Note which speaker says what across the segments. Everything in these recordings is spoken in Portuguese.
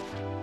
Speaker 1: Thank you.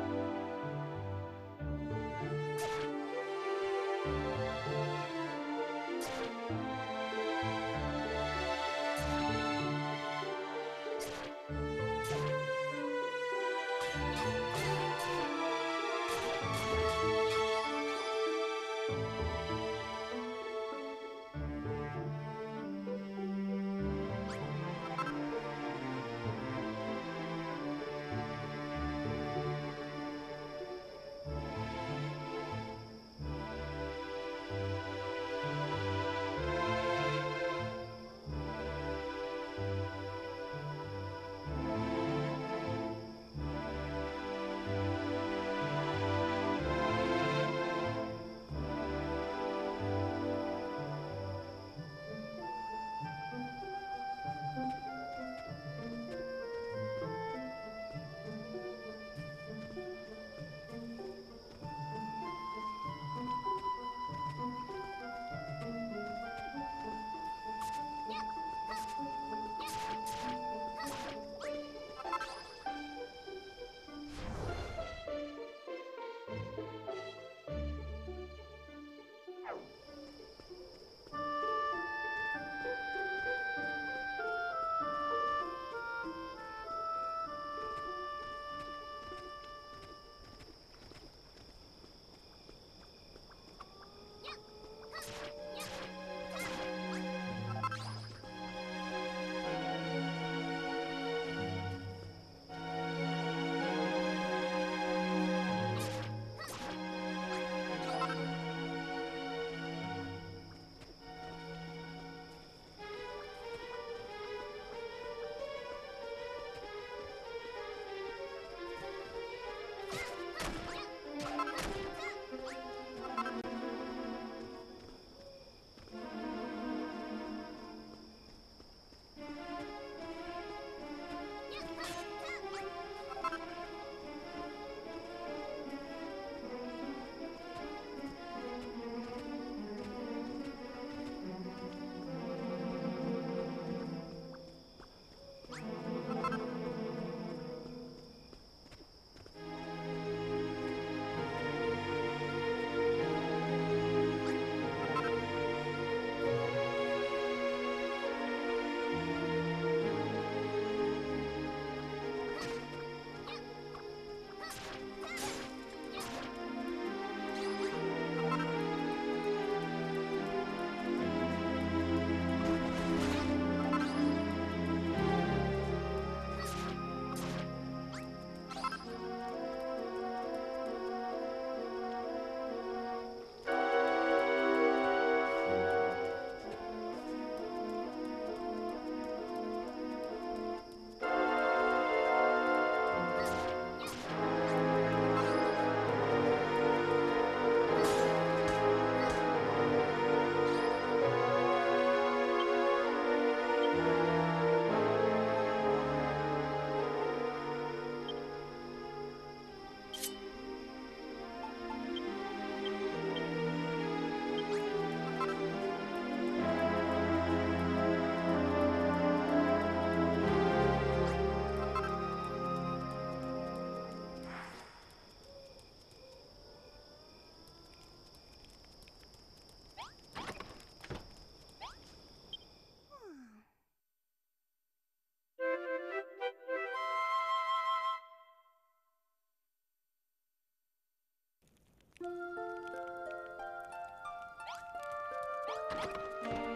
Speaker 1: Música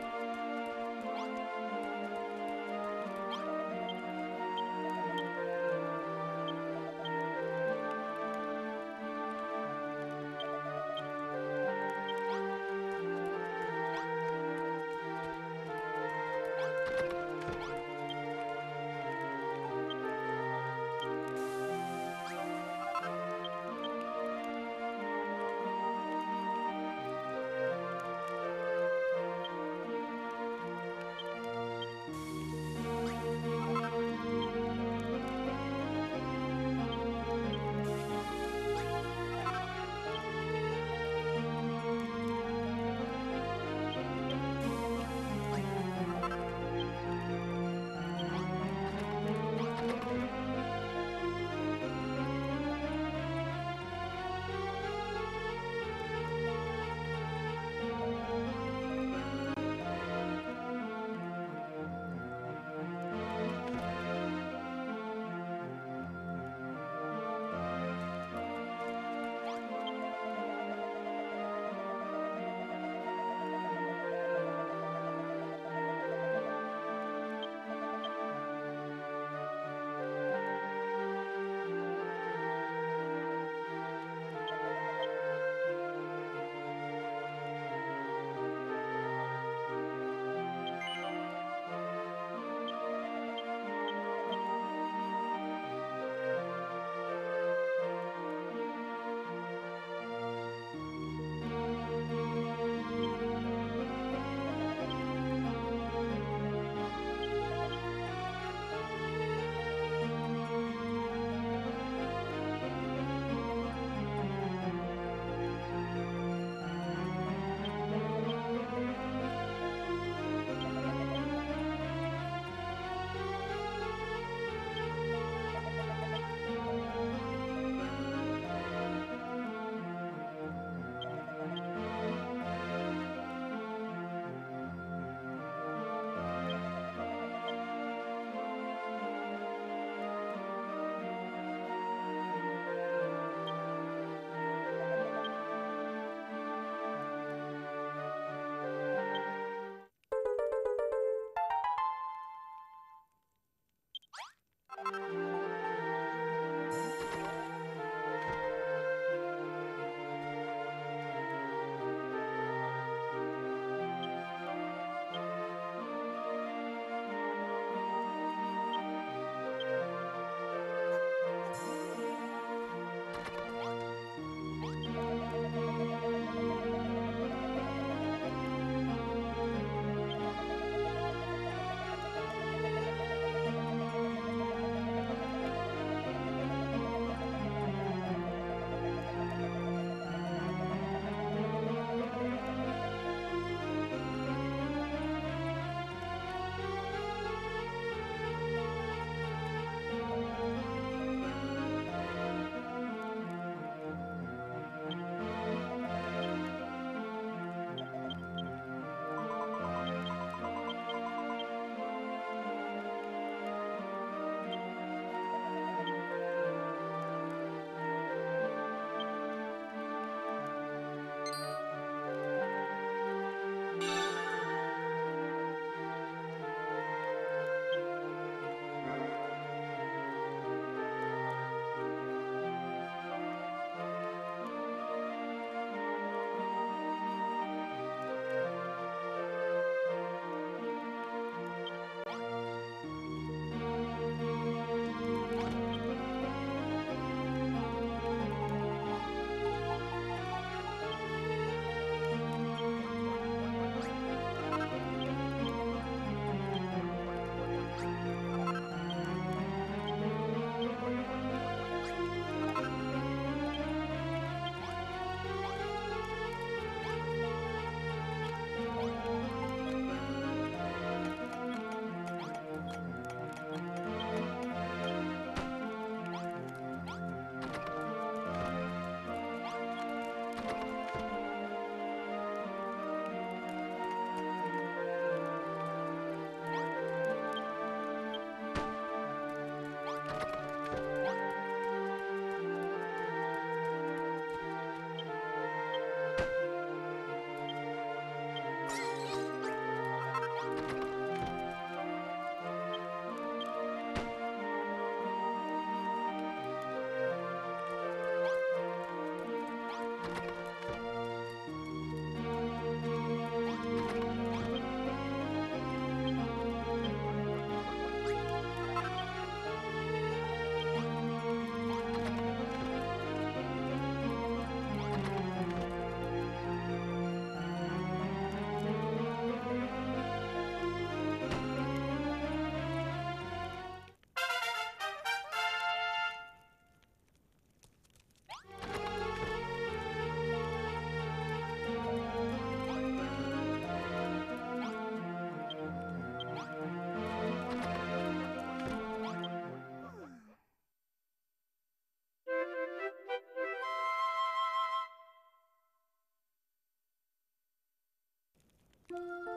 Speaker 1: Thank you.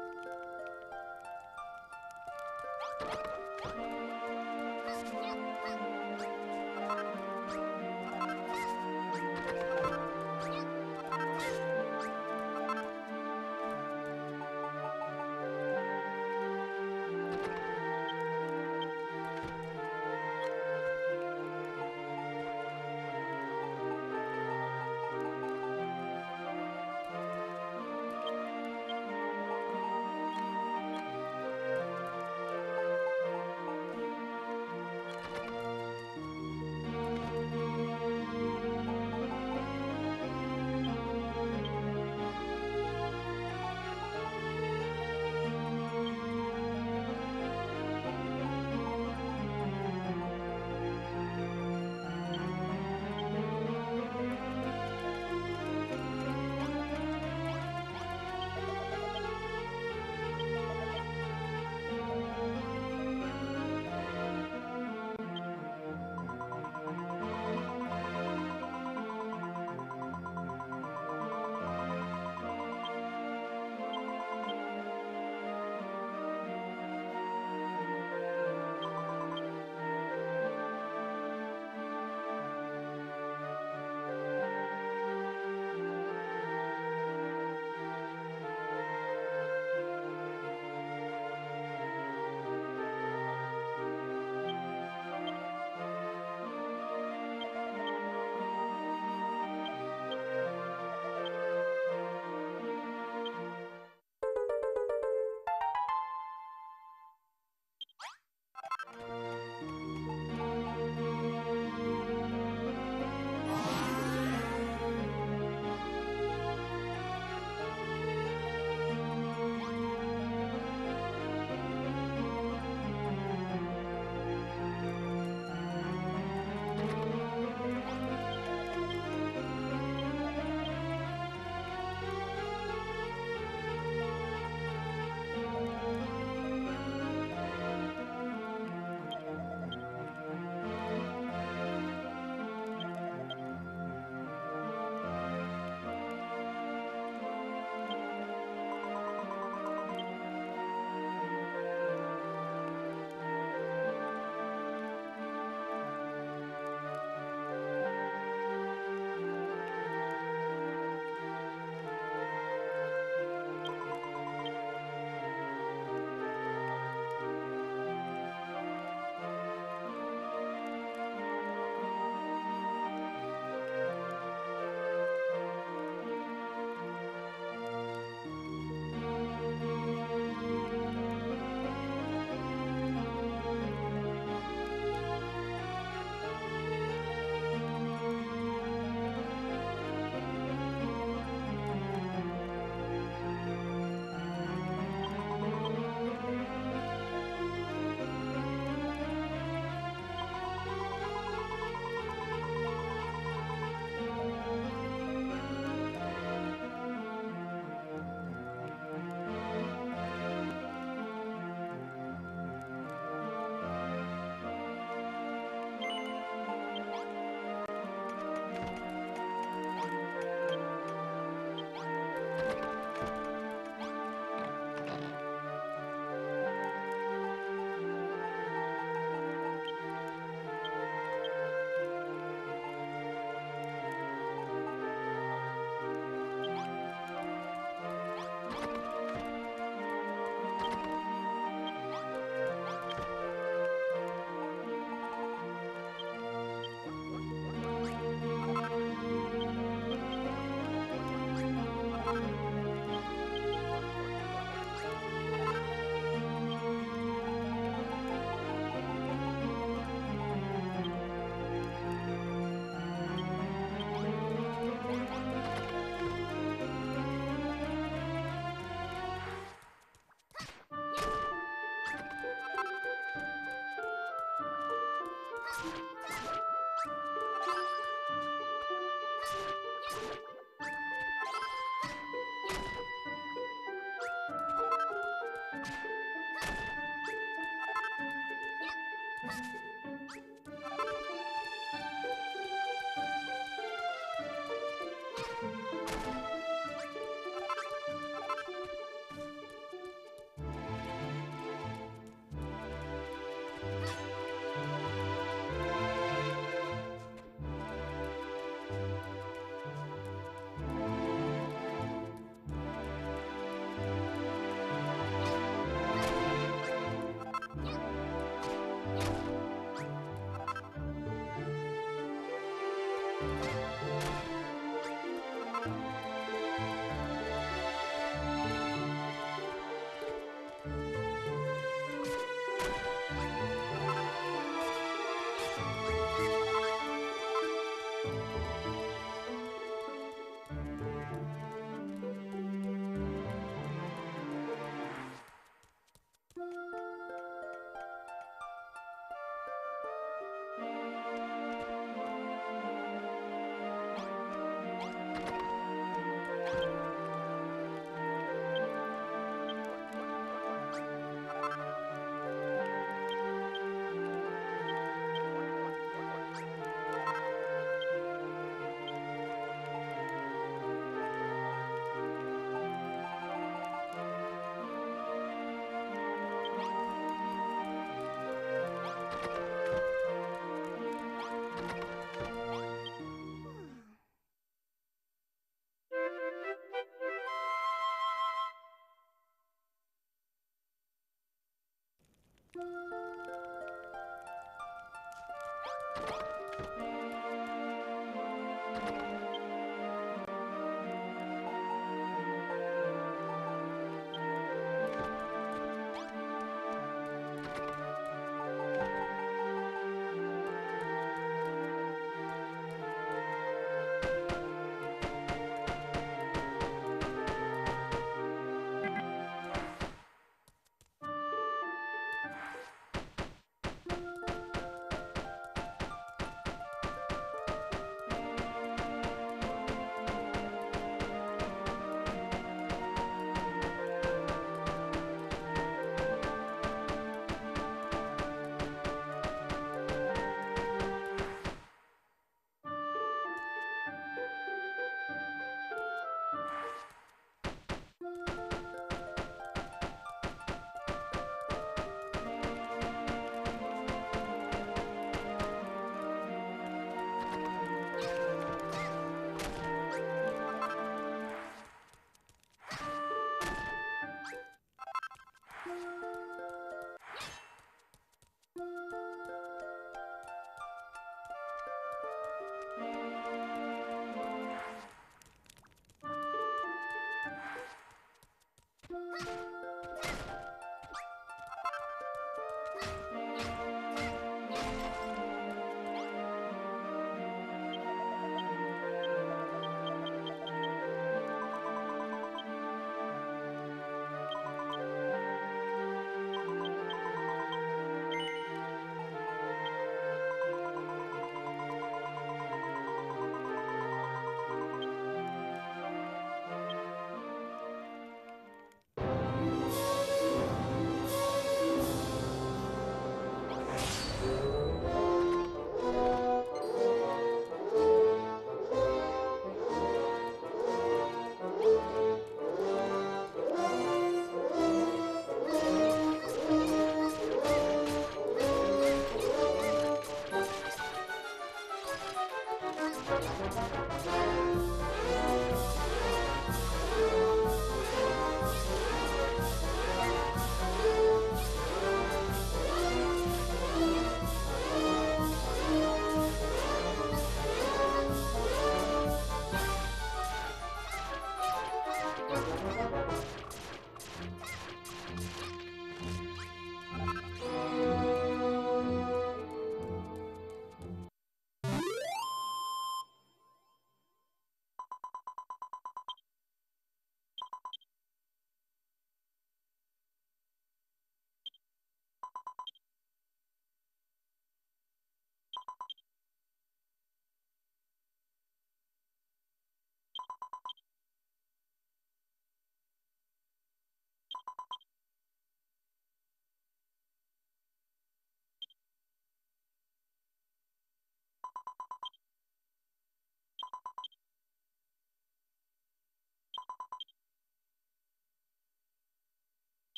Speaker 1: you